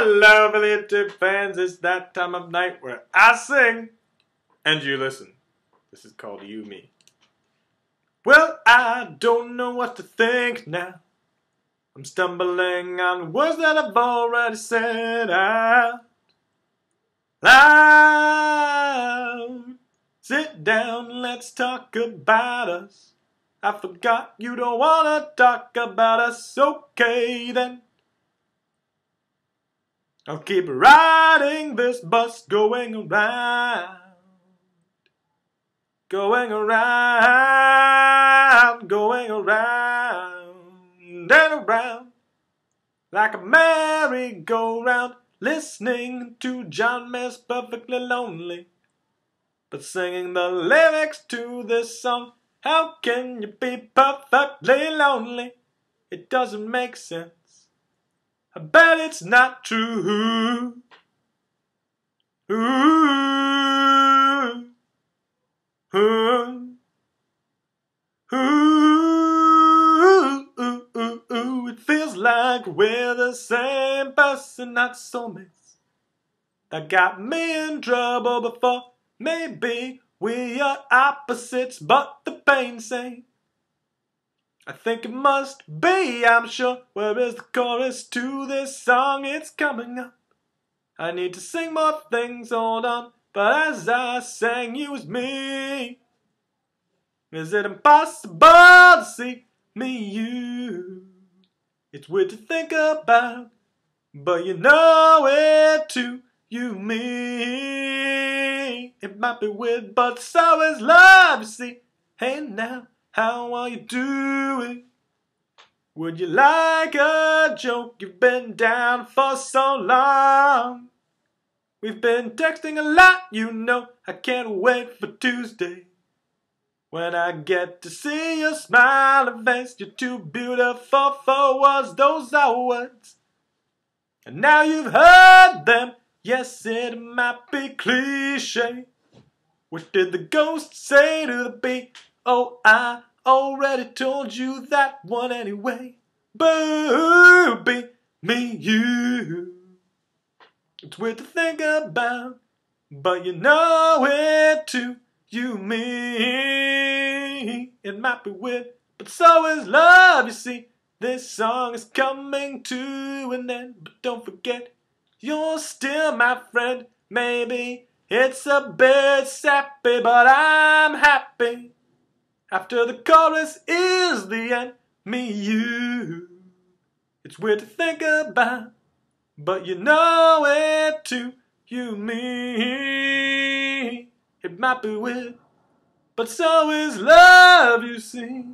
Hello, YouTube fans. It's that time of night where I sing and you listen. This is called Youme. Well, I don't know what to think now. I'm stumbling on words that I've already said out loud. Sit down, let's talk about us. I forgot you don't wanna talk about us. Okay then. I'll keep riding this bus going around. Going around, going around and around like a merry-go-round, listening to John Mayer's Perfectly Lonely, but singing the lyrics to this song. How can you be perfectly lonely? It doesn't make sense. I bet it's not true. Ooh. Ooh. Ooh, it feels like we're the same person, not soulmates. That got me in trouble before. Maybe we are opposites, but the pain same. I think it must be, I'm sure. Where is the chorus to this song? It's coming up. I need to sing more things, hold on. But as I sang, you was me. Is it impossible to see me, you? It's weird to think about, but you know it too. You, me. It might be weird, but so is love, you see. Hey now, how are you doing? Would you like a joke? You've been down for so long. We've been texting a lot, you know. I can't wait for Tuesday. When I get to see your smiling face, you're too beautiful for words, those are words. And now you've heard them, yes, it might be cliche. What did the ghost say to the bee? Oh, I already told you that one anyway. Booby, me, you. It's weird to think about, but you know it too. You, me. It might be weird, but so is love, you see. This song is coming to an end, but don't forget, you're still my friend. Maybe it's a bit sappy, but I'm happy. After the chorus is the end, me, you. It's weird to think about, but you know it too. You, me. It might be weird, but so is love, you see.